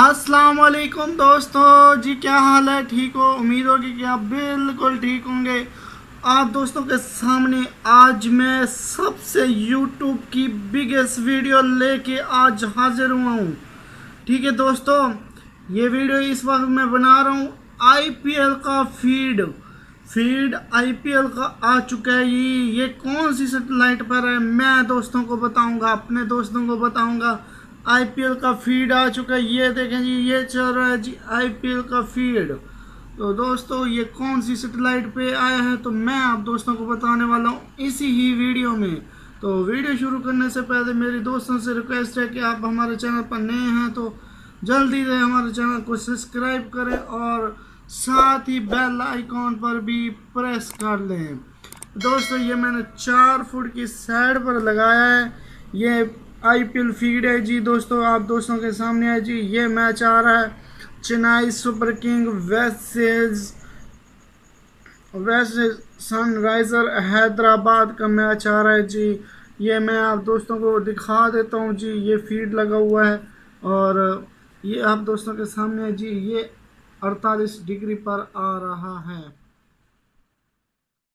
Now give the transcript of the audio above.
अस्सलाम वालेकुम दोस्तों। जी, क्या हाल है? ठीक हो? उम्मीद होगी कि आप बिल्कुल ठीक होंगे। आप दोस्तों के सामने आज मैं सबसे यूट्यूब की बिगेस्ट वीडियो लेके आज हाजिर हुआ हूँ। ठीक है दोस्तों? ये वीडियो इस वक्त मैं बना रहा हूँ। आईपीएल का फ़ीड फ़ीड आईपीएल का आ चुका है ये। ये कौन सी सेटेलाइट पर है? मैं दोस्तों को बताऊँगा, अपने दोस्तों को बताऊँगा। आईपीएल का फ़ीड आ चुका है। ये देखें जी, ये चल रहा है जी आईपीएल का फ़ीड। तो दोस्तों, ये कौन सी सेटेलाइट पे आया है? तो मैं आप दोस्तों को बताने वाला हूँ इसी ही वीडियो में। तो वीडियो शुरू करने से पहले मेरी दोस्तों से रिक्वेस्ट है कि आप हमारे चैनल पर नए हैं तो जल्दी से हमारे चैनल को सब्सक्राइब करें और साथ ही बेल आइकॉन पर भी प्रेस कर लें। दोस्तों, ये मैंने चार फुट की साइड पर लगाया है। ये आईपीएल फ़ीड है जी दोस्तों, आप दोस्तों के सामने है जी। ये मैच आ रहा है चेन्नई सुपर किंग वेस्टेज वेस्ट सनराइज़र हैदराबाद का मैच आ रहा है जी। ये मैं आप दोस्तों को दिखा देता हूँ जी, ये फ़ीड लगा हुआ है और ये आप दोस्तों के सामने है जी, ये 48 डिग्री पर आ रहा है।